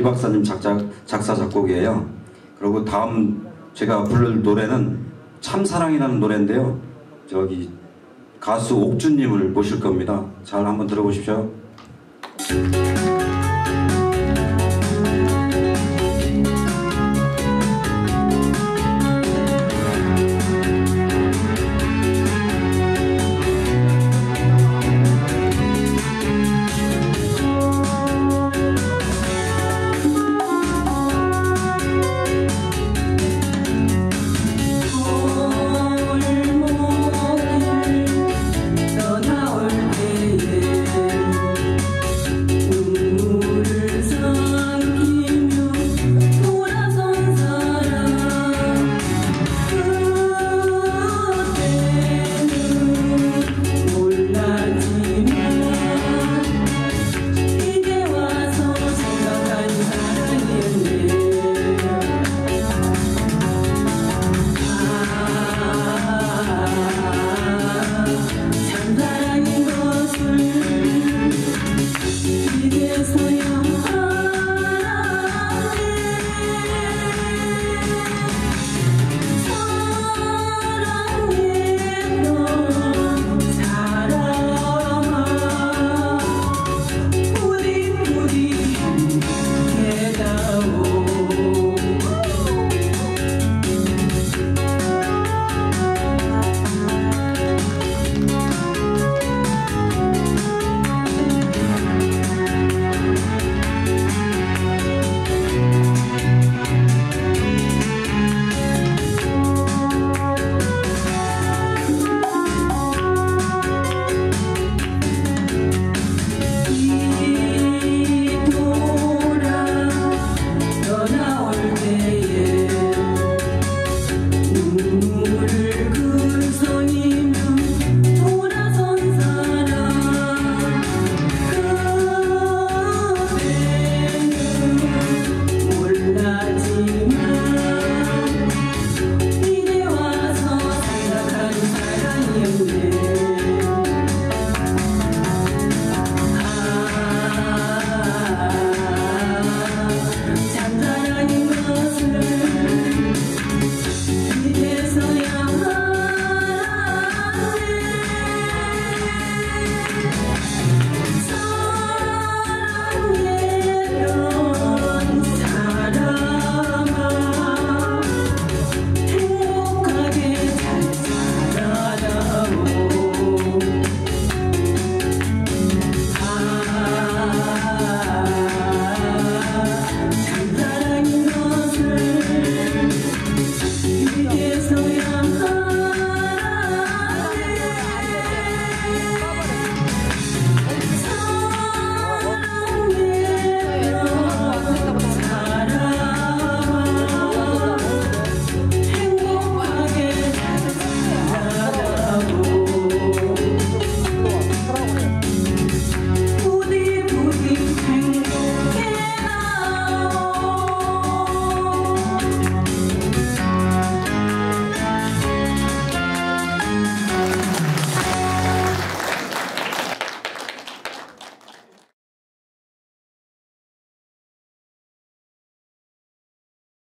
이 박사님 작자, 작사 작곡이에요. 그리고 다음 제가 부를 노래는 참사랑이라는 노래인데요. 저기 가수 옥주님을 모실 겁니다. 잘 한번 들어보십시오.